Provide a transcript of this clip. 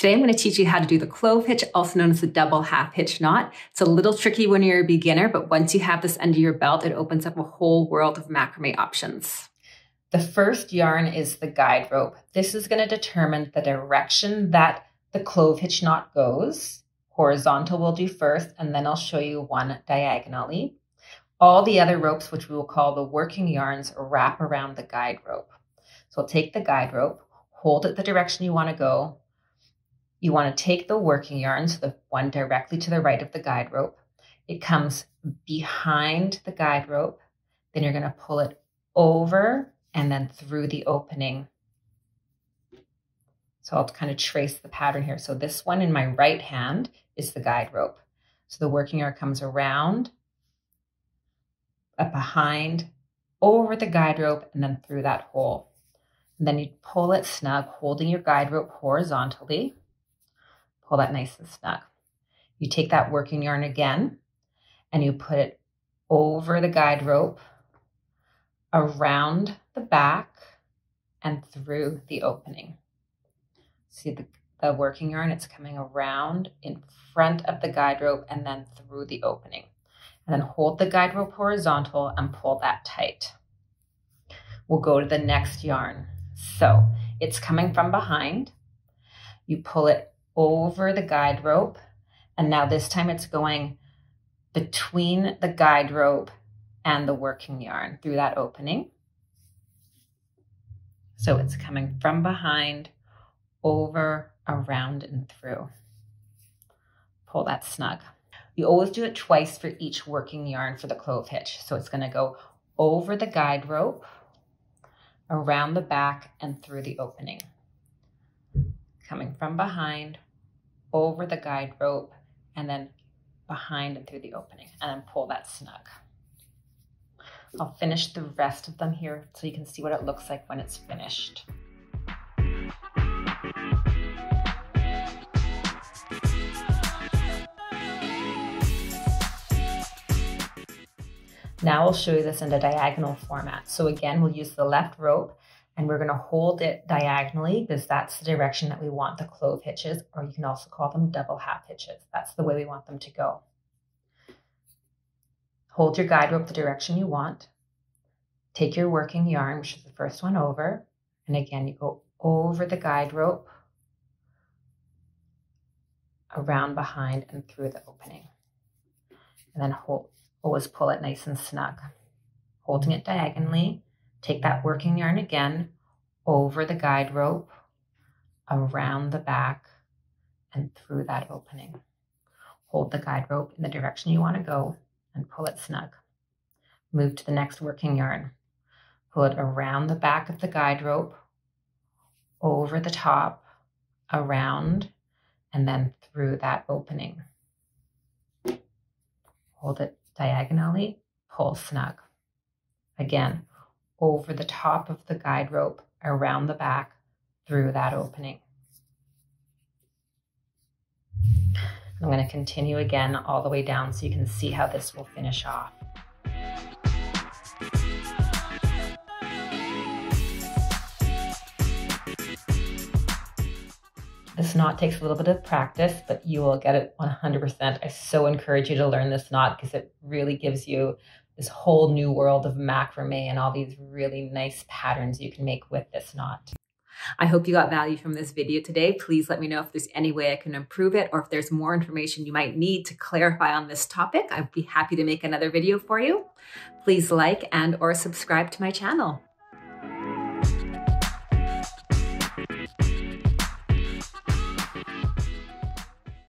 Today, I'm going to teach you how to do the clove hitch, also known as the double half hitch knot. It's a little tricky when you're a beginner, but once you have this under your belt, it opens up a whole world of macrame options. The first yarn is the guide rope. This is going to determine the direction that the clove hitch knot goes. Horizontal we'll do first, and then I'll show you one diagonally. All the other ropes, which we will call the working yarns, wrap around the guide rope. So we'll take the guide rope, hold it the direction you want to go, you want to take the working yarn, so the one directly to the right of the guide rope. It comes behind the guide rope. Then you're going to pull it over and then through the opening. So I'll kind of trace the pattern here. So this one in my right hand is the guide rope. So the working yarn comes around, up behind, over the guide rope, and then through that hole. And then you pull it snug, holding your guide rope horizontally pull that nice and snug. You take that working yarn again and you put it over the guide rope, around the back, and through the opening. See the, the working yarn, it's coming around in front of the guide rope and then through the opening. And then hold the guide rope horizontal and pull that tight. We'll go to the next yarn. So it's coming from behind. You pull it over the guide rope. And now this time it's going between the guide rope and the working yarn through that opening. So it's coming from behind, over, around, and through. Pull that snug. You always do it twice for each working yarn for the clove hitch. So it's going to go over the guide rope, around the back, and through the opening. Coming from behind, over the guide rope and then behind and through the opening and then pull that snug. I'll finish the rest of them here so you can see what it looks like when it's finished. Now I'll show you this in a diagonal format. So again, we'll use the left rope and we're going to hold it diagonally because that's the direction that we want the clove hitches, or you can also call them double half hitches. That's the way we want them to go. Hold your guide rope the direction you want. Take your working yarn, which is the first one over, and again, you go over the guide rope, around behind and through the opening. And then hold, always pull it nice and snug. Holding it diagonally, Take that working yarn again over the guide rope, around the back, and through that opening. Hold the guide rope in the direction you want to go and pull it snug. Move to the next working yarn. Pull it around the back of the guide rope, over the top, around, and then through that opening. Hold it diagonally, pull snug. Again, over the top of the guide rope, around the back, through that opening. I'm going to continue again all the way down so you can see how this will finish off. This knot takes a little bit of practice, but you will get it 100%. I so encourage you to learn this knot because it really gives you this whole new world of macrame and all these really nice patterns you can make with this knot. I hope you got value from this video today. Please let me know if there's any way I can improve it or if there's more information you might need to clarify on this topic. I'd be happy to make another video for you. Please like and or subscribe to my channel.